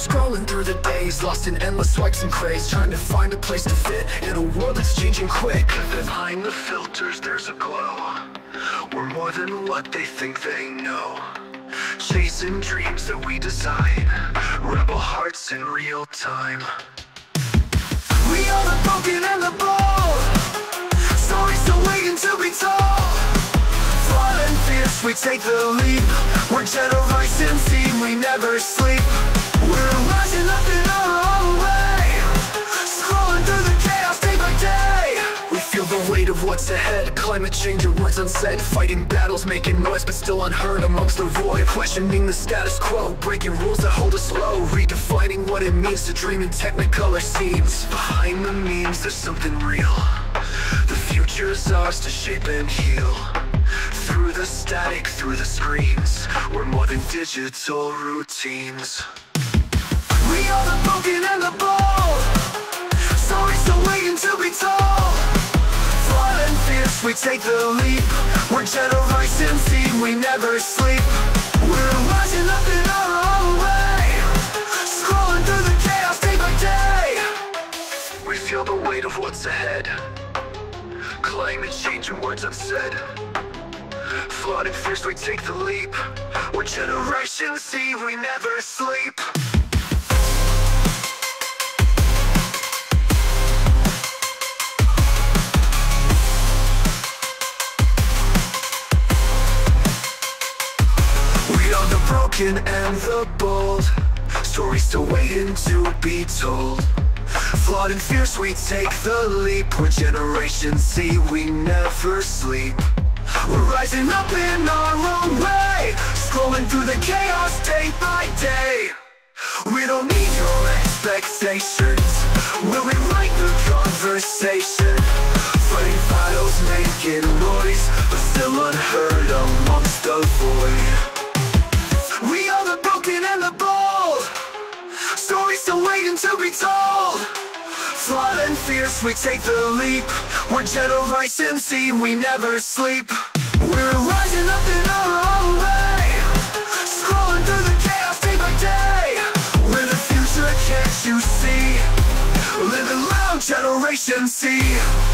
scrolling through the days, lost in endless swipes and craze Trying to find a place to fit in a world that's changing quick Behind the filters, there's a glow. We're more than what they think they know. Chasing dreams that we design. Rebel hearts in real time. We take the leap. We're generation Z, we never sleep. We're rising up in our own way. Scrolling through the chaos day by day. We feel the weight of what's ahead. Climate change and words unsaid. Fighting battles, making noise but still unheard amongst the void. Questioning the status quo. Breaking rules that hold us low. Redefining what it means to dream in technicolor scenes. Behind the memes, there's something real. The future's ours to shape and heal. The static, through the screens. We're more than digital routines. We are the broken and the bold Stories still waiting to be told Flawed and fierce, we take the leap We're generation Z, we never sleep We're rising up in our own way Scrolling through the chaos day by day We feel the weight of what's ahead. Climate change and words unsaid. Flawed and fierce, we take the leap. We're Generation Z, we never sleep. We are the broken and the bold. Stories still waiting to be told. Flawed and fierce, we take the leap. We're Generation Z, we never sleep. We're rising up in our own way, scrolling through the chaos day by day. We don't need your expectations. We'll rewrite the conversation. Fighting battles, making noise, but still unheard amongst the void. We are the broken and the bold Stories still waiting to be told Flawed and fierce, we take the leap. We're Generation Z, we never sleep. We're rising up in our own way Scrolling through the chaos day by day. We're the future, can't you see? Living loud, Generation Z